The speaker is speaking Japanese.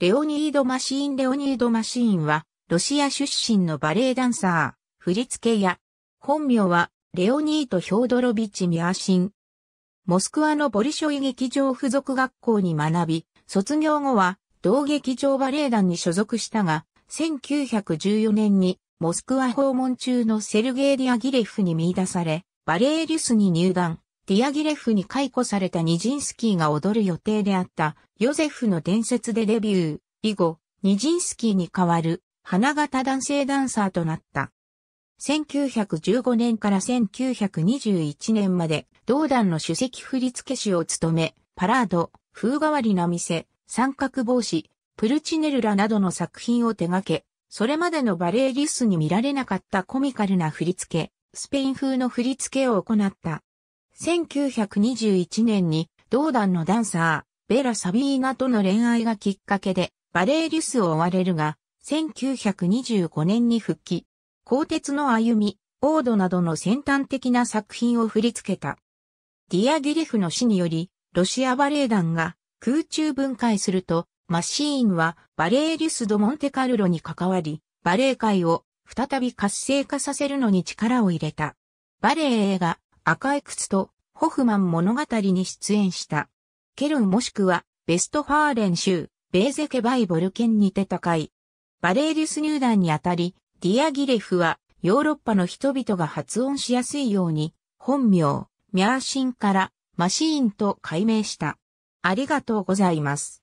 レオニード・マシーン・レオニード・マシーンは、ロシア出身のバレエダンサー、振付家。本名は、レオニート・ヒョードロビッチ・ミアシン。モスクワのボリショイ劇場附属学校に学び、卒業後は、同劇場バレエ団に所属したが、1914年に、モスクワ訪問中のセルゲイ・ディアギレフに見出され、バレエリュスに入団。ディアギレフに解雇されたニジンスキーが踊る予定であったヨゼフの伝説でデビュー。以後、ニジンスキーに代わる花形男性ダンサーとなった。1915年から1921年まで同団の主席振付師を務め、パラード、風変わりな店、三角帽子、プルチネルラなどの作品を手掛け、それまでのバレエリスに見られなかったコミカルな振付、スペイン風の振付を行った。1921年に同団のダンサー、ベラ・サビーナとの恋愛がきっかけでバレエリュスを追われるが、1925年に復帰。鋼鉄の歩み、オードなどの先端的な作品を振り付けた。ディアギレフの死により、ロシアバレエ団が空中分解すると、マシーンはバレエリュス・ド・モンテカルロに関わり、バレエ界を再び活性化させるのに力を入れた。バレエ映画、赤い靴とホフマン物語に出演した。ケルンもしくはベストファーレン州、ベーゼケバイボルケンにて高い。バレーリュス入団にあたり、ディアギレフはヨーロッパの人々が発音しやすいように、本名、ミャーシンからマシーンと改名した。ありがとうございます。